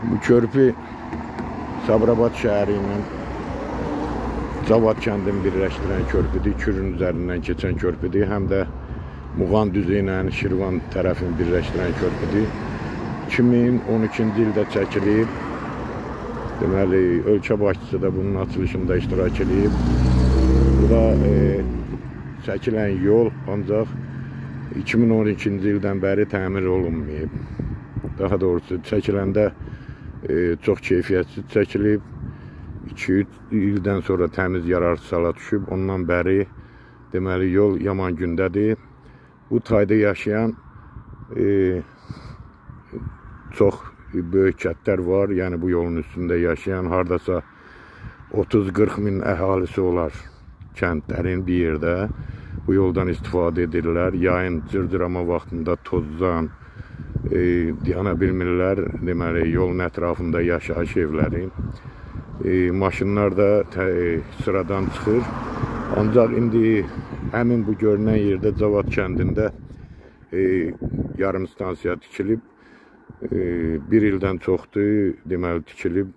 Bu körpü Sabirabad şəhəri ilə Cavad kəndini birləşdirən körpüdür. Kürün üzərindən keçən körpüdür. Həm də Muğan düzü ilə Şirvan tərəfini birləşdirən körpüdür. 2012-ci ildə çəkilib. Deməli, ölkə başçısı da bunun açılışında iştirak edib. Bu da e, çəkilən yol ancaq 2012-ci ildən bəri təmir olunmayıb. Daha doğrusu çəkiləndə e, çox keyfiyyətsiz çəkilib. 2-3 ildən sonra təmiz yararsız hala düşüb. Ondan bəri deməli yol yaman gündədir. Bu tayda yaşayan e, çox böyük kətlər var. Yəni bu yolun üstündə yaşayan hardasa 30-40 min əhalisi olar kəndlərin bir yerdə bu yoldan istifadə edirlər. Yayın cırcırama vaxtında tozdan e, dayana bilmirlər. Deməli yolun ətrafında yaşayış evləri e, maşınlar da tə, e, sıradan çıxır. Ancaq indi həmin bu görünən yerdə Cavad kəndində e, yarım stansiya tikilib. E, bir ildən çoxdur, deməli tikilib.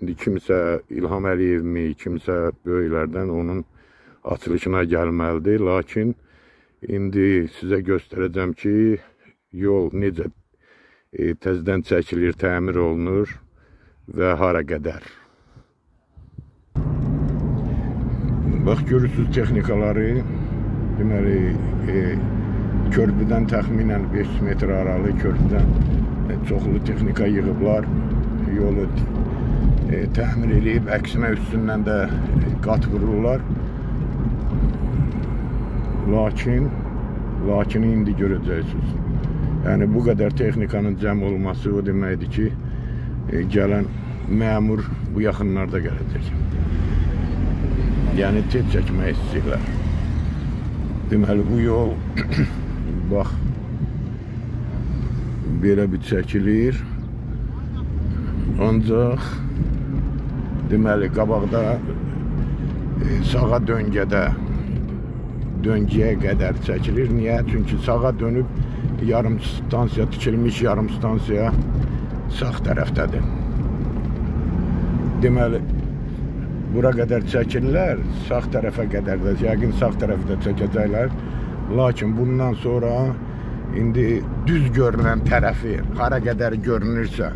İndi kimsə İlham Əliyevmi, kimsə böyüklərdən onun açılışına gəlməlidir. Lakin indi sizə göstərəcəm ki, yol necə e, təzədən çəkilir, təmir olunur və hara qədər. Bax görürsüz texnikaları. Deməli, e, körpüdən təxminən 500 metr aralı körpüdən e, çoxlu texnika yığıblar. Yolu e, təmir edib, əksinə üstündən də qat vururlar. Lakin lakini indi görəcəksiniz. Yəni bu qədər texnikanın cəm olması o deməkdir ki, e, gələn məmur bu yaxınlarda gələcək. Yəni tez çəkmək istəyirlər. Deməli bu yol bax belə bir çəkilir. Ancaq deməli qabaqda e, sağa döngədə döngəyə qədər çəkilir. Niyə? Çünki sağa dönüb yarım stansiya tikilmiş yarım stansiya sağ tərəfdədir. Deməli bura qədər çəkirlər, sağ tərəfə qədər də, yəqin sağ tərəfdə çəkəcəklər. Lakin bundan sonra indi düz görünən tərəfi hara qədər görünürsə,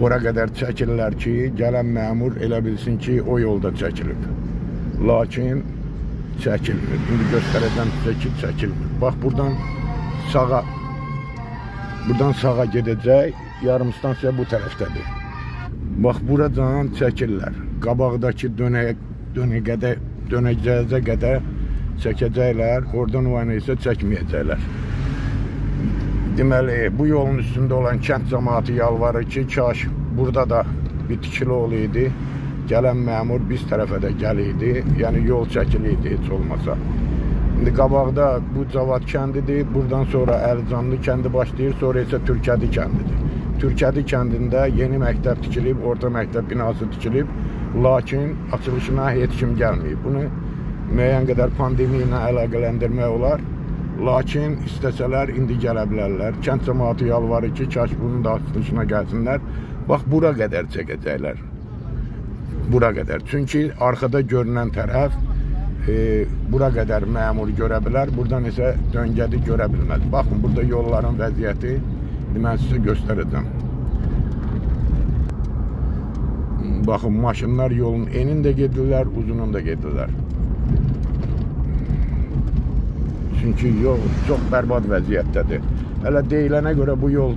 ora qədər çəkirlər ki, gələn məmur elə bilsin ki, o yolda çəkilib. Lakin çəkilmir. İndi göstərəcəm sizə ki, çəkilmir. Bax, buradan sağa buradan sağa gedəcək, yarım stansiya bu tərəfdədir. Bax, buradan çəkirlər qabaqdakı dönə, dönəqədə dönəcəyəcə qədər çəkəcəklər, oradan o isə çəkməyəcəklər. Deməli, bu yolun üstündə olan kənd cəmaatı yalvarır ki, kaş burada da bitkili olaydı, gələn məmur biz tərəfə də gəliydi, yəni yol çəkiliydi heç olmasa. İndi qabaqda bu Cavad kəndidir, buradan sonra Əlicanlı kəndi başlayır, sonra isə Türkədi kəndidir. Türkədi kəndində yeni məktəb tikilib, orta məktəb binası tikilib. Lakin açılışına heç kim gəlməyib. Bunu müəyyən qədər pandemiya ilə əlaqələndirmək olar. Lakin istəsələr indi gələ bilərlər. Kənd cəmaatı yalvarır ki, kaş bunun da açılışına gəlsinlər. Bax, bura qədər çəkəcəklər. Bura qədər. Çünki arxada görünən tərəf e, bura qədər məmur görə bilər. Buradan isə döngədi görə bilməz. Baxın, burada yolların vəziyyəti mən sizə göstərəcəm. Baxın, maşınlar yolun enində gedirlər, uzununda gedirlər. Çünki yol çox bərbad vəziyyətdədir. Hələ deyilənə görə bu yol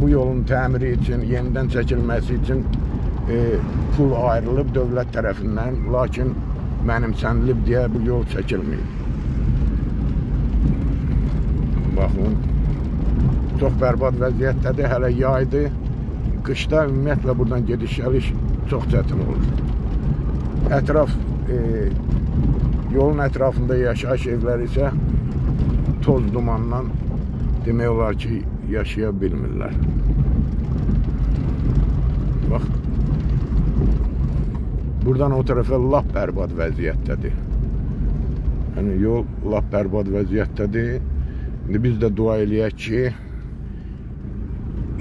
bu yolun təmiri üçün, yenidən çəkilməsi üçün e, pul ayrılıb dövlət tərəfindən, lakin mənimsənilib deyə bu yol çəkilməyib. Baxın, çox bərbad vəziyyətdədir, hələ yaydır. Qışda ümumiyyətlə buradan gediş-gəliş çox çətin olur. Ətraf e, yolun ətrafında yaşayış evləri isə toz dumandan demək olar ki, yaşaya bilmirlər. Bax, buradan o tərəfə lap bərbad vəziyyətdədir. Yəni, yol lap bərbad vəziyyətdədir. İndi biz də dua eləyək ki,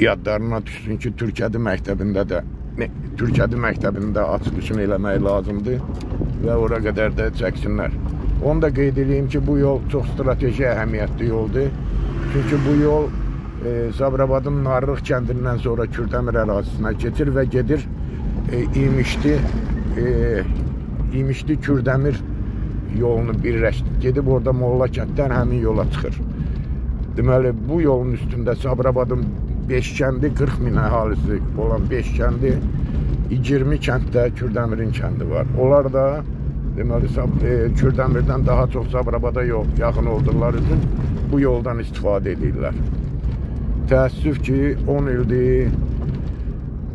yadlarına düşsün ki, Türkədi məktəbində də Türkədi məktəbində açılışını eləmək lazımdır və ora qədər də çəksinlər. Onu da qeyd edeyim ki, bu yol çox strateji əhəmiyyətli yoldur. Çünki bu yol e, Sabirabadın Narlıq kəndindən sonra Kürdəmir ərazisinə keçir və gedir e, İmişli e, İmişli Kürdəmir yolunu birləşdir. Gedib orada Molla kənddən həmin yola çıxır. Deməli, bu yolun üstündə Sabirabadın 5 kəndi, 40 min əhalisi olan 5 kəndi, 20 kənddə Kürdəmirin kəndi var. Onlar da deməli e, Kürdəmirdən daha çox Sabirabada yol yaxın olduqları üçün bu yoldan istifadə edirlər. Təəssüf ki, 10 ildir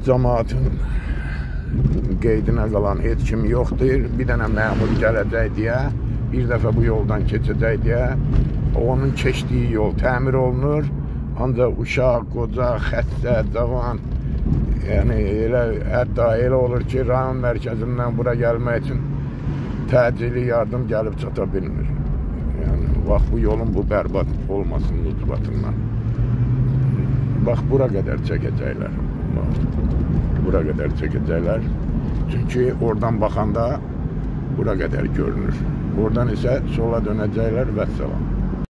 cəmaatın qeydinə qalan heç kim yoxdur. Bir dənə məmur gələcək deyə, bir dəfə bu yoldan keçəcək deyə, onun keçdiyi yol təmir olunur. Ancaq uşaq, qoca, xəstə, cavan, yəni elə hətta elə olur ki, rayon mərkəzindən bura gəlmək üçün təcili yardım gəlib çata bilmir. Yəni bax bu yolun bu bərbad olmasının ucbatından. Bax bura qədər çəkəcəklər. Bax bura qədər çəkəcəklər. Çünki oradan baxanda bura qədər görünür. Oradan isə sola dönəcəklər və salam.